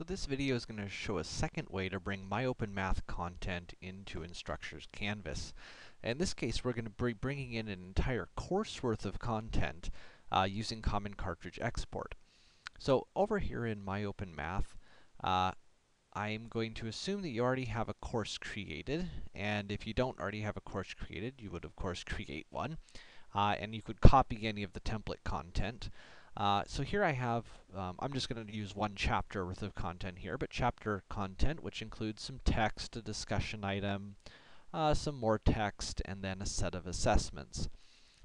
So this video is going to show a second way to bring MyOpenMath content into Instructure's Canvas. In this case, we're going to be bringing in an entire course worth of content uh, using Common Cartridge Export. So over here in MyOpenMath, uh, I'm going to assume that you already have a course created, and if you don't already have a course created, you would of course create one. Uh, and you could copy any of the template content. Uh, so here I have, um, I'm just going to use one chapter worth of content here, but chapter content, which includes some text, a discussion item, uh, some more text, and then a set of assessments.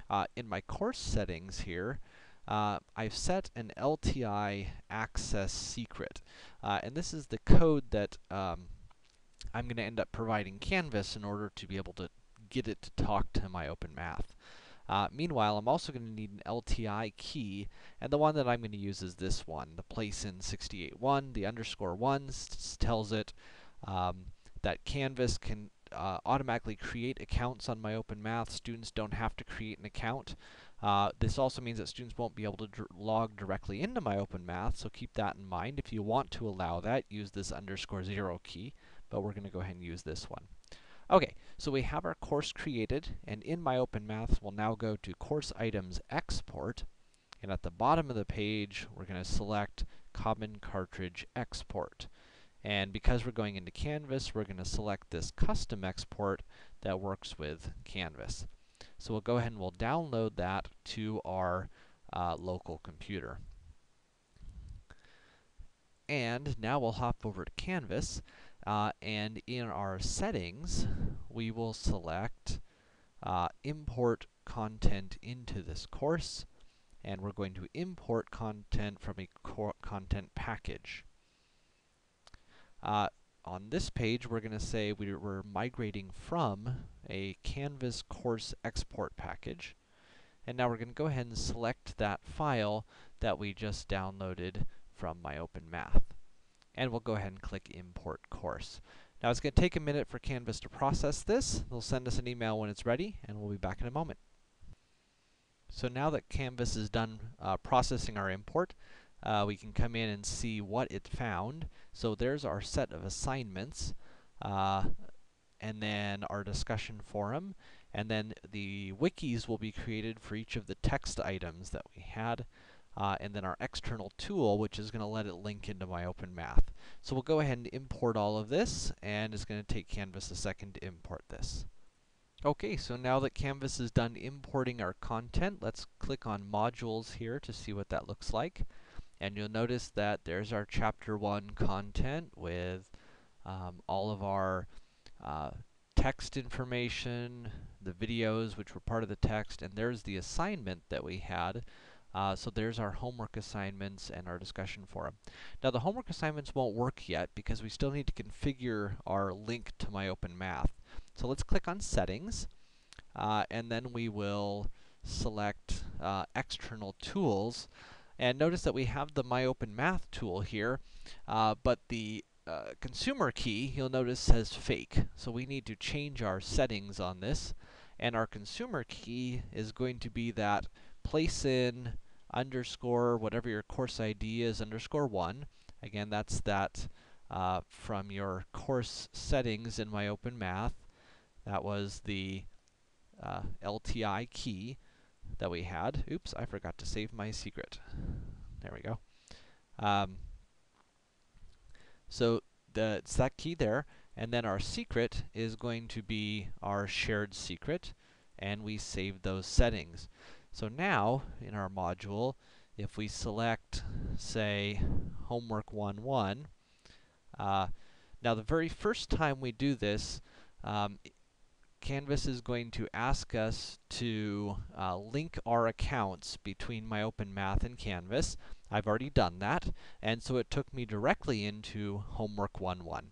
Uh, in my course settings here, uh, I've set an LTI access secret. Uh, and this is the code that um, I'm going to end up providing Canvas in order to be able to get it to talk to MyOpenMath. Uh, meanwhile, I'm also going to need an LTI key, and the one that I'm going to use is this one, the place in 68.1. The underscore 1 tells it um, that Canvas can uh, automatically create accounts on MyOpenMath. Students don't have to create an account. Uh, this also means that students won't be able to dr log directly into MyOpenMath, so keep that in mind. If you want to allow that, use this underscore 0 key, but we're going to go ahead and use this one. Okay, so we have our course created, and in MyOpenMath, we'll now go to Course Items Export, and at the bottom of the page, we're going to select Common Cartridge Export. And because we're going into Canvas, we're going to select this custom export that works with Canvas. So we'll go ahead and we'll download that to our uh, local computer. And now we'll hop over to Canvas, uh, and in our settings, we will select uh, import content into this course, and we're going to import content from a content package. Uh, on this page, we're going to say we're, we're migrating from a Canvas course export package. And now we're going to go ahead and select that file that we just downloaded from my MyOpenMath and we'll go ahead and click Import Course. Now it's going to take a minute for Canvas to process this. They'll send us an email when it's ready, and we'll be back in a moment. So now that Canvas is done uh, processing our import, uh, we can come in and see what it found. So there's our set of assignments, uh, and then our discussion forum, and then the wikis will be created for each of the text items that we had uh, and then our external tool, which is going to let it link into MyOpenMath. So we'll go ahead and import all of this, and it's going to take Canvas a second to import this. Okay, so now that Canvas is done importing our content, let's click on Modules here to see what that looks like. And you'll notice that there's our Chapter 1 content with um, all of our uh, text information, the videos which were part of the text, and there's the assignment that we had uh, so there's our homework assignments and our discussion forum. Now the homework assignments won't work yet because we still need to configure our link to MyOpenMath. So let's click on Settings, uh, and then we will select uh, External Tools. And notice that we have the MyOpenMath tool here, uh, but the uh, consumer key, you'll notice, says fake. So we need to change our settings on this. And our consumer key is going to be that place in underscore, whatever your course ID is, underscore 1. Again, that's that uh, from your course settings in my MyOpenMath. That was the uh, LTI key that we had. Oops, I forgot to save my secret. There we go. Um, so the, it's that key there, and then our secret is going to be our shared secret, and we save those settings. So now, in our module, if we select, say, homework 1-1, uh, now the very first time we do this, um, Canvas is going to ask us to uh, link our accounts between MyOpenMath and Canvas. I've already done that, and so it took me directly into Homework 1.1.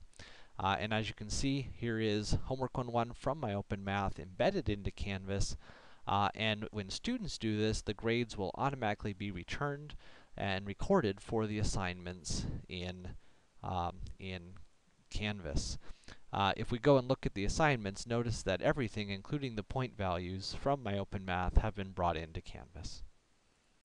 Uh, and as you can see, here is Homework 1.1 from MyOpenMath embedded into Canvas. Uh, and when students do this, the grades will automatically be returned and recorded for the assignments in, um, in Canvas. Uh, if we go and look at the assignments, notice that everything, including the point values from MyOpenMath, have been brought into Canvas.